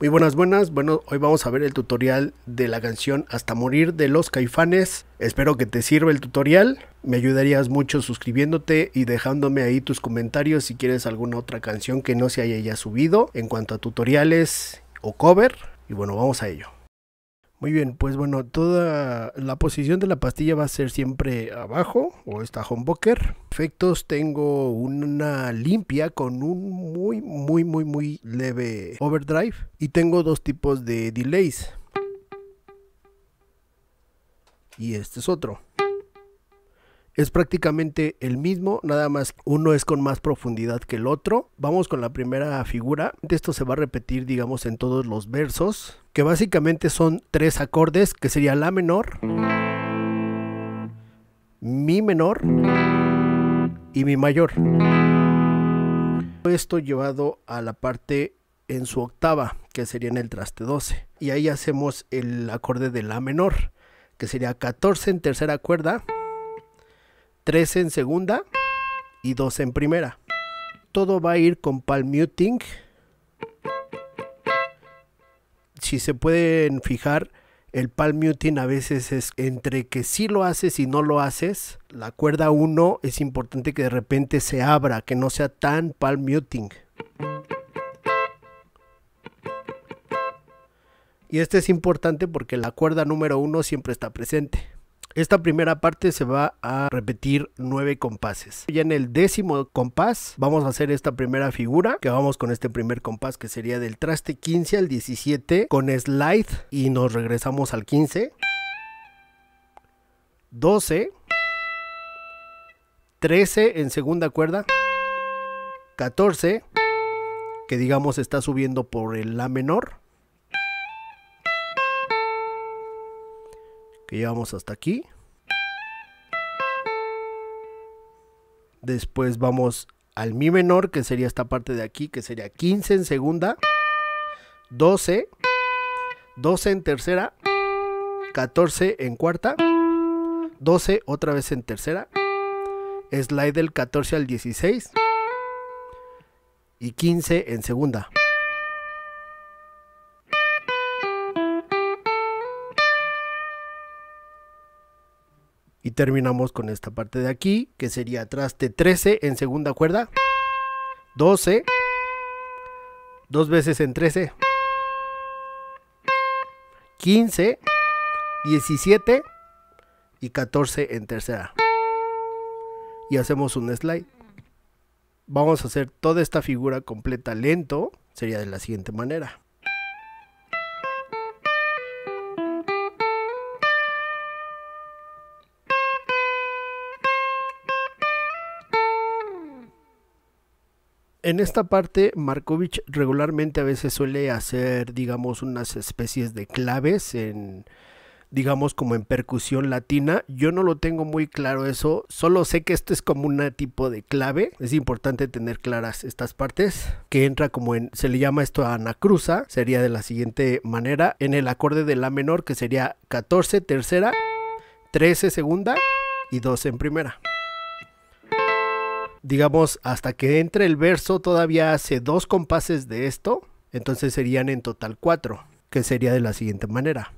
Muy buenas, buenas. Bueno, hoy vamos a ver el tutorial de la canción Hasta Morir de los Caifanes. Espero que te sirva el tutorial. Me ayudarías mucho suscribiéndote y dejándome ahí tus comentarios si quieres alguna otra canción que no se haya ya subido en cuanto a tutoriales o cover. Y bueno, vamos a ello. Muy bien, pues bueno, toda la posición de la pastilla va a ser siempre abajo o está humbucker. Efectos tengo una limpia con un muy muy muy muy leve overdrive y tengo dos tipos de delays. Y este es otro es prácticamente el mismo, nada más uno es con más profundidad que el otro. Vamos con la primera figura. Esto se va a repetir, digamos, en todos los versos, que básicamente son tres acordes, que sería la menor, mi menor y mi mayor. Esto llevado a la parte en su octava, que sería en el traste 12. Y ahí hacemos el acorde de la menor, que sería 14 en tercera cuerda, 13 en segunda y 2 en primera. Todo va a ir con palm muting. Si se pueden fijar, el palm muting a veces es entre que sí lo haces y no lo haces. La cuerda 1 es importante que de repente se abra, que no sea tan palm muting. Y este es importante porque la cuerda número 1 siempre está presente. Esta primera parte se va a repetir nueve compases. Ya en el décimo compás vamos a hacer esta primera figura, que vamos con este primer compás que sería del traste 15 al 17 con slide y nos regresamos al 15. 12. 13 en segunda cuerda. 14 que digamos está subiendo por el La menor. Que llevamos hasta aquí. Después vamos al mi menor, que sería esta parte de aquí, que sería 15 en segunda, 12, 12 en tercera, 14 en cuarta, 12 otra vez en tercera, slide del 14 al 16 y 15 en segunda. Y terminamos con esta parte de aquí, que sería traste 13 en segunda cuerda, 12, dos veces en 13, 15, 17 y 14 en tercera. Y hacemos un slide. Vamos a hacer toda esta figura completa lento, sería de la siguiente manera. En esta parte, Markovich regularmente a veces suele hacer, digamos, unas especies de claves en, digamos, como en percusión latina. Yo no lo tengo muy claro eso, solo sé que esto es como un tipo de clave. Es importante tener claras estas partes, que entra como en, se le llama esto anacruza, sería de la siguiente manera, en el acorde de la menor, que sería 14 tercera, 13 segunda y 12 en primera digamos, hasta que entre el verso todavía hace dos compases de esto, entonces serían en total cuatro, que sería de la siguiente manera.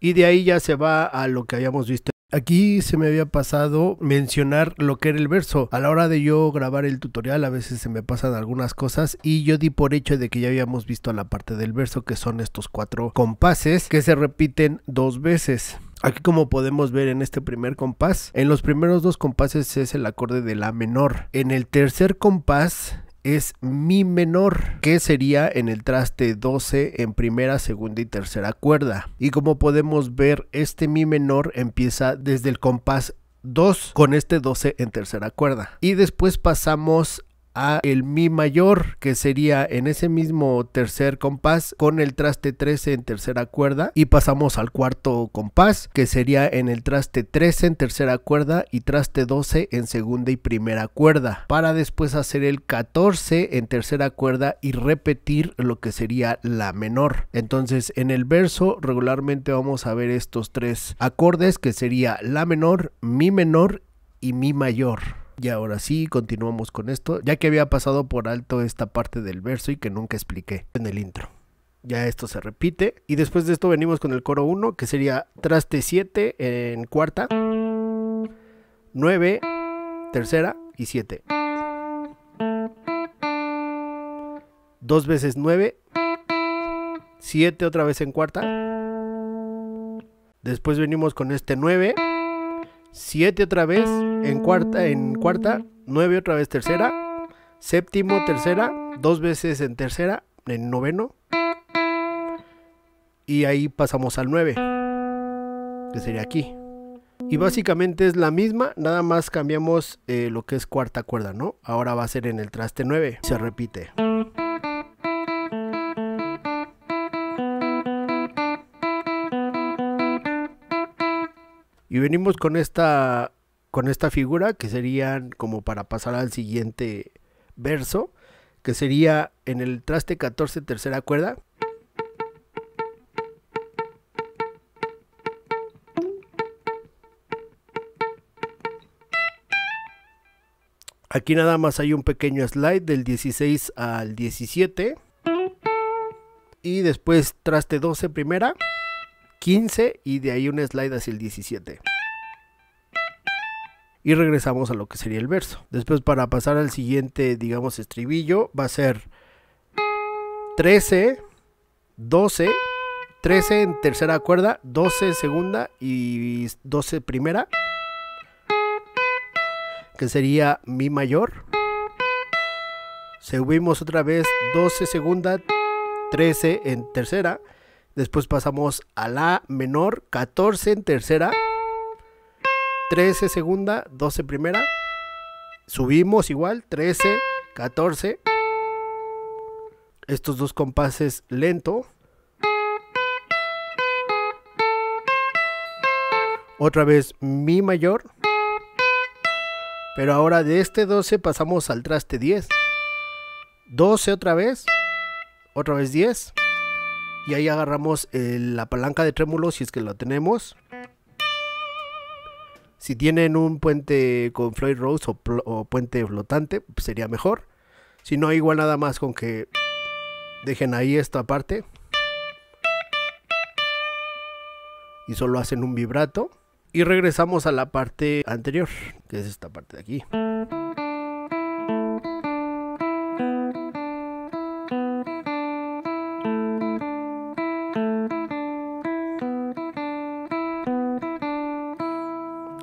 Y de ahí ya se va a lo que habíamos visto Aquí se me había pasado mencionar lo que era el verso. A la hora de yo grabar el tutorial a veces se me pasan algunas cosas y yo di por hecho de que ya habíamos visto la parte del verso que son estos cuatro compases que se repiten dos veces. Aquí como podemos ver en este primer compás, en los primeros dos compases es el acorde de la menor. En el tercer compás es mi menor, que sería en el traste 12 en primera, segunda y tercera cuerda. Y como podemos ver, este mi menor empieza desde el compás 2 con este 12 en tercera cuerda. Y después pasamos a el mi mayor que sería en ese mismo tercer compás con el traste 13 en tercera cuerda y pasamos al cuarto compás que sería en el traste 13 en tercera cuerda y traste 12 en segunda y primera cuerda para después hacer el 14 en tercera cuerda y repetir lo que sería la menor entonces en el verso regularmente vamos a ver estos tres acordes que sería la menor mi menor y mi mayor. Y ahora sí, continuamos con esto, ya que había pasado por alto esta parte del verso y que nunca expliqué en el intro. Ya esto se repite. Y después de esto venimos con el coro 1, que sería traste 7 en cuarta, 9, tercera y 7. Dos veces 9, 7 otra vez en cuarta. Después venimos con este 9, 7 otra vez en cuarta, en cuarta, 9 otra vez tercera, séptimo, tercera, dos veces en tercera, en noveno. Y ahí pasamos al 9, que sería aquí. Y básicamente es la misma, nada más cambiamos eh, lo que es cuarta cuerda, ¿no? Ahora va a ser en el traste 9, se repite. Y venimos con esta con esta figura que serían como para pasar al siguiente verso, que sería en el traste 14 tercera cuerda. Aquí nada más hay un pequeño slide del 16 al 17. Y después traste 12 primera, 15 y de ahí un slide hacia el 17 y regresamos a lo que sería el verso. Después para pasar al siguiente, digamos, estribillo, va a ser 13, 12, 13 en tercera cuerda, 12 segunda y 12 primera, que sería mi mayor. Subimos otra vez 12 segunda, 13 en tercera. Después pasamos a la menor, 14 en tercera 13 segunda, 12 primera. Subimos igual, 13, 14. Estos dos compases lento. Otra vez mi mayor. Pero ahora de este 12 pasamos al traste 10. 12 otra vez. Otra vez 10. Y ahí agarramos la palanca de trémulo si es que lo tenemos. Si tienen un puente con Floyd Rose o, puente flotante, pues sería mejor. Si no, igual nada más con que dejen ahí esta parte. Y solo hacen un vibrato. Y regresamos a la parte anterior, que es esta parte de aquí.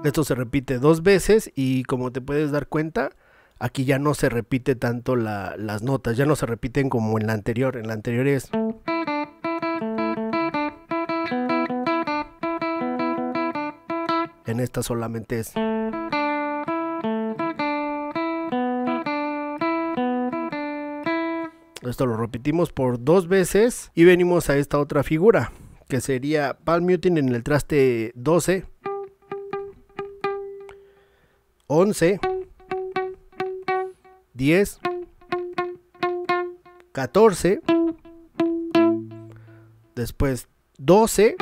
Esto se repite dos veces y como te puedes dar cuenta, aquí ya no se repite tanto las notas, ya no se repiten como en la anterior. En la anterior es... En esta solamente es... Esto lo repetimos por dos veces y venimos a esta otra figura, que sería palm muting en el traste 12 11, 10, 14, después 12,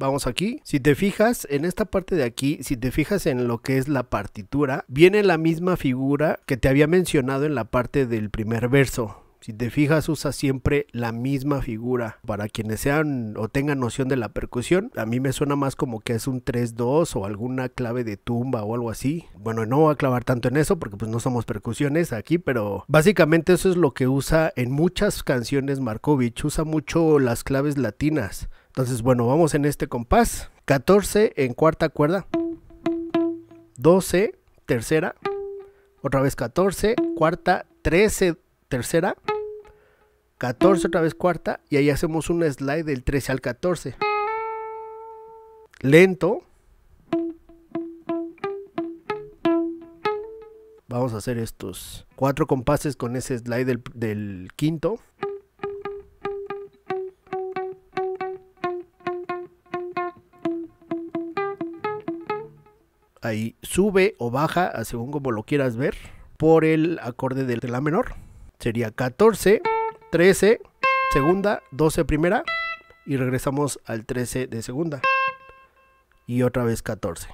vamos aquí. Si te fijas en esta parte de aquí, si te fijas en lo que es la partitura, viene la misma figura que te había mencionado en la parte del primer verso. Si te fijas, usa siempre la misma figura. Para quienes sean o tengan noción de la percusión, a mí me suena más como que es un 3-2 o alguna clave de tumba o algo así. Bueno, no voy a clavar tanto en eso porque pues no somos percusiones aquí, pero básicamente eso es lo que usa en muchas canciones Markovich. Usa mucho las claves latinas. Entonces, bueno, vamos en este compás. 14 en cuarta cuerda. 12, tercera. Otra vez 14, cuarta, 13, tercera. 14 otra vez cuarta y ahí hacemos un slide del 13 al 14. Lento. Vamos a hacer estos cuatro compases con ese slide del, del quinto. Ahí sube o baja, según como lo quieras ver, por el acorde de la menor. Sería 14. 13 segunda, 12 primera y regresamos al 13 de segunda. Y otra vez 14.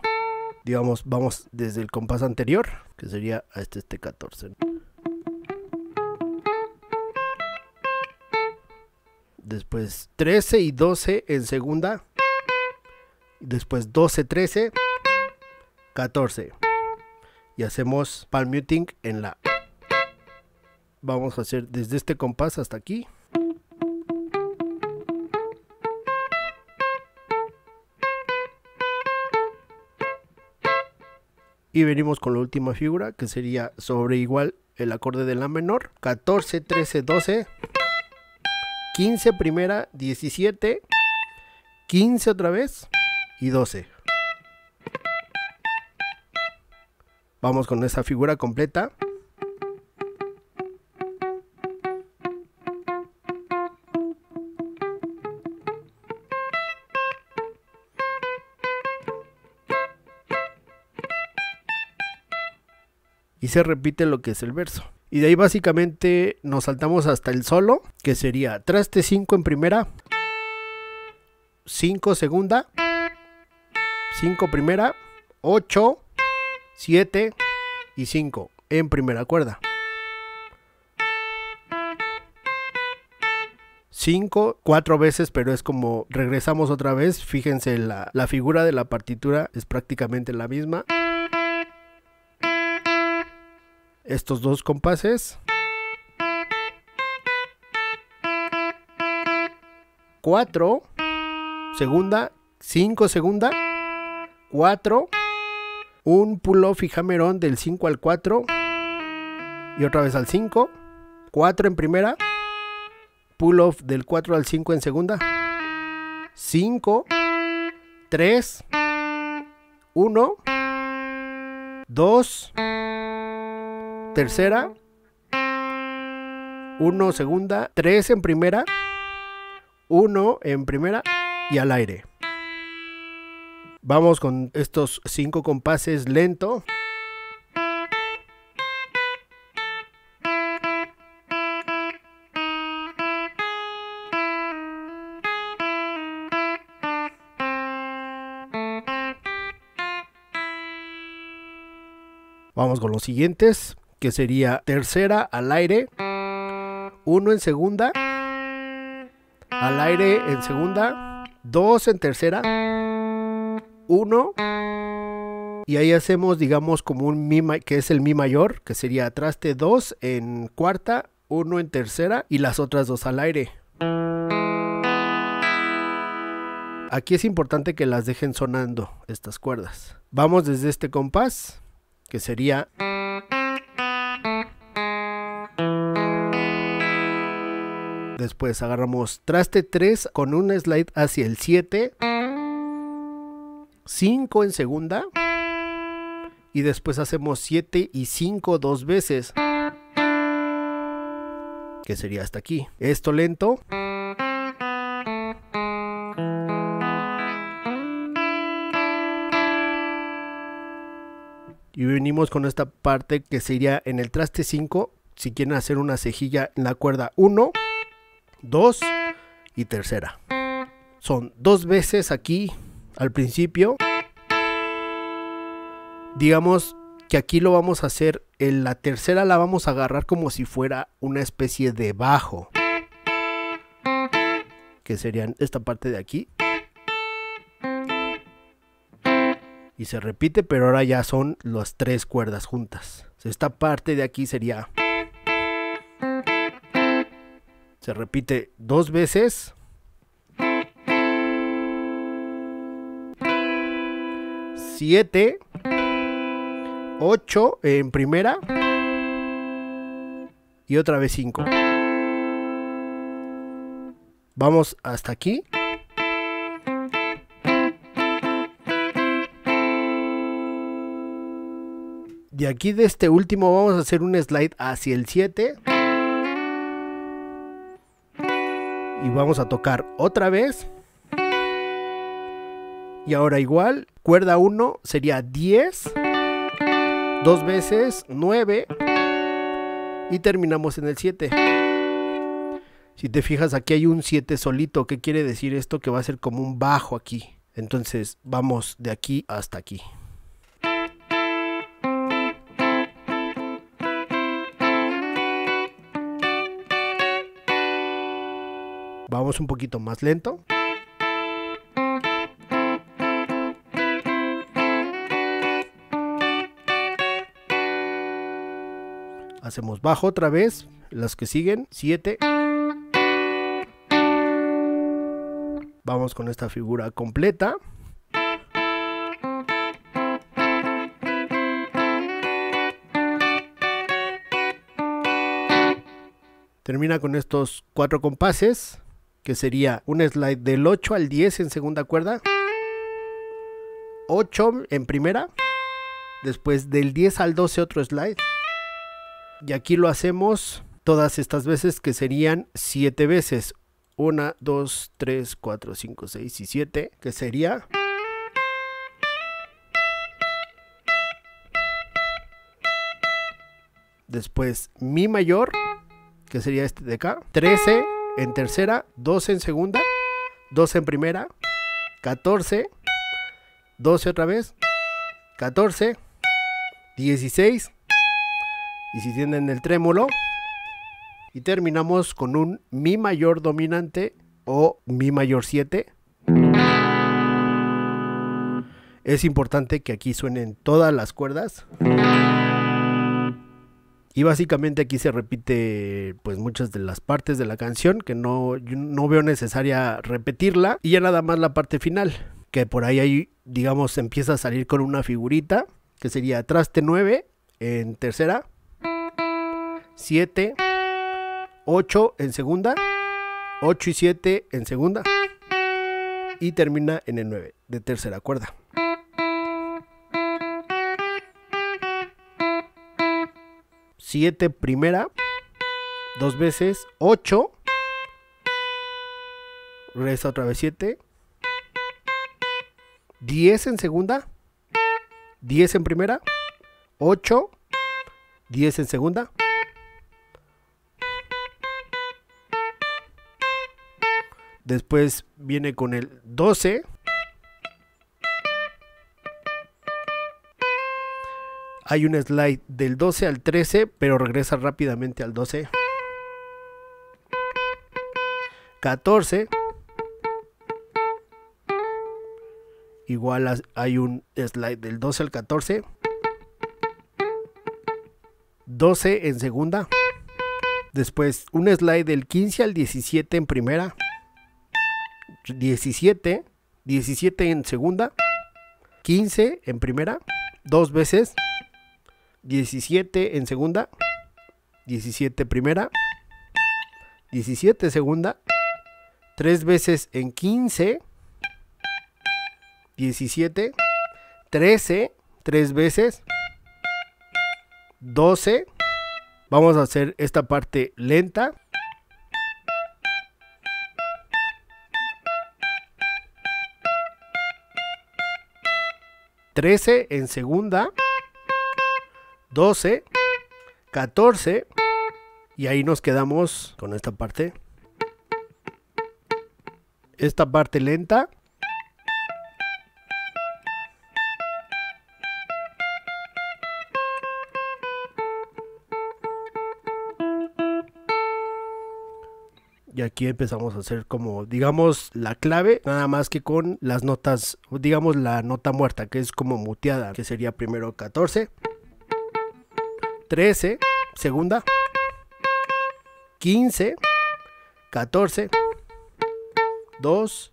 Digamos, vamos desde el compás anterior, que sería a este, este 14. Después 13 y 12 en segunda. Después 12, 13, 14. Y hacemos palm muting en la. Vamos a hacer desde este compás hasta aquí. Y venimos con la última figura que sería sobre igual el acorde de la menor. 14, 13, 12. 15 primera, 17. 15 otra vez y 12. Vamos con esa figura completa. Y se repite lo que es el verso. Y de ahí básicamente nos saltamos hasta el solo, que sería traste 5 en primera, 5 segunda, 5 primera, 8, 7 y 5 en primera cuerda. 5, 4 veces, pero es como regresamos otra vez. Fíjense, la, la figura de la partitura es prácticamente la misma. Estos dos compases. 4, segunda, 5 segunda, 4, un pull off y hammer del 5 al 4 y otra vez al 5, 4 en primera, pull off del 4 al 5 en segunda, 5, 3, 1, 2, tercera, 1 segunda, 3 en primera, 1 en primera y al aire. Vamos con estos cinco compases lento. Vamos con los siguientes, que sería tercera al aire, uno en segunda, al aire en segunda, dos en tercera, 1 y ahí hacemos digamos como un mi que es el mi mayor que sería traste 2 en cuarta 1 en tercera y las otras dos al aire. Aquí es importante que las dejen sonando estas cuerdas. Vamos desde este compás que sería Después agarramos traste 3 con un slide hacia el 7 5 en segunda. Y después hacemos 7 y 5 dos veces. Que sería hasta aquí. Esto lento. Y venimos con esta parte que sería en el traste 5. Si quieren hacer una cejilla en la cuerda 1, 2 y tercera. Son dos veces aquí al principio. Digamos que aquí lo vamos a hacer, en la tercera la vamos a agarrar como si fuera una especie de bajo. Que serían esta parte de aquí. Y se repite, pero ahora ya son las tres cuerdas juntas. Esta parte de aquí sería... Se repite dos veces 7, 8 en primera y otra vez 5. Vamos hasta aquí. De aquí de este último vamos a hacer un slide hacia el 7. Y vamos a tocar otra vez. Y ahora igual, cuerda 1 sería 10, dos veces 9 y terminamos en el 7. Si te fijas aquí hay un 7 solito, ¿qué quiere decir esto? Que va a ser como un bajo aquí. Entonces vamos de aquí hasta aquí. Vamos un poquito más lento. Hacemos bajo otra vez, las que siguen, 7. Vamos con esta figura completa. Termina con estos cuatro compases, que sería un slide del 8 al 10 en segunda cuerda, 8 en primera, después del 10 al 12 otro slide, y aquí lo hacemos todas estas veces que serían 7 veces. 1, 2, 3, 4, 5, 6 y 7, que sería... Después Mi mayor, que sería este de acá. 13 en tercera, 12 en segunda, 12 en primera, 14, 12 otra vez, 14, 16. Y si tienen el trémolo, y terminamos con un Mi mayor dominante o Mi mayor 7. Es importante que aquí suenen todas las cuerdas. Y básicamente aquí se repite pues muchas de las partes de la canción que no, no veo necesaria repetirla. Y ya nada más la parte final, que por ahí, ahí digamos empieza a salir con una figurita que sería traste 9 en tercera, 7, 8 en segunda, 8 y 7 en segunda y termina en el 9 de tercera cuerda. Siete primera, dos veces, 8, resta otra vez 7, 10 en segunda, 10 en primera, 8, 10 en segunda, Después viene con el 12. Hay un slide del 12 al 13, pero regresa rápidamente al 12. 14. Igual hay un slide del 12 al 14. 12 en segunda. Después un slide del 15 al 17 en primera. 17, 17 en segunda, 15 en primera, dos veces, 17 en segunda, 17 primera, 17 segunda, tres veces en 15, 17, 13, tres veces, 12. Vamos a hacer esta parte lenta. 13 en segunda, 12, 14 y ahí nos quedamos con esta parte. Esta parte lenta. Y aquí empezamos a hacer como, digamos, la clave, nada más que con las notas, digamos, la nota muerta, que es como muteada, que sería primero 14, 13, segunda, 15, 14, 2,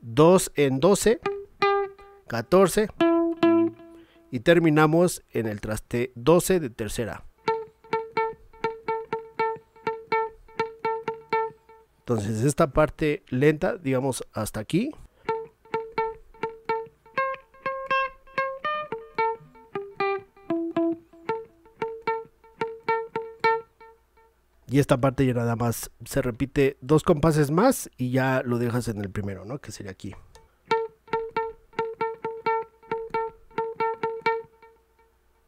2 en 12, 14 y terminamos en el traste 12 de tercera. Entonces esta parte lenta, digamos hasta aquí. Y esta parte ya nada más se repite dos compases más y ya lo dejas en el primero, ¿no? Que sería aquí.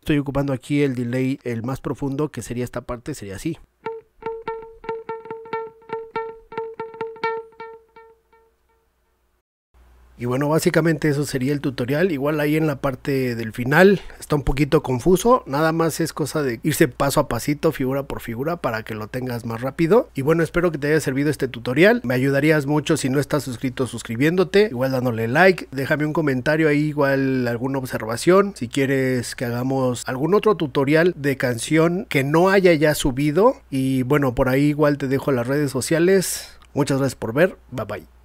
Estoy ocupando aquí el delay, el más profundo, que sería esta parte, sería así. Y bueno, básicamente eso sería el tutorial. Igual ahí en la parte del final está un poquito confuso. Nada más es cosa de irse paso a pasito, figura por figura, para que lo tengas más rápido. Y bueno, espero que te haya servido este tutorial. Me ayudarías mucho si no estás suscrito suscribiéndote. Igual dándole like. Déjame un comentario ahí, igual alguna observación. Si quieres que hagamos algún otro tutorial de canción que no haya ya subido. Y bueno, por ahí igual te dejo las redes sociales. Muchas gracias por ver. Bye bye.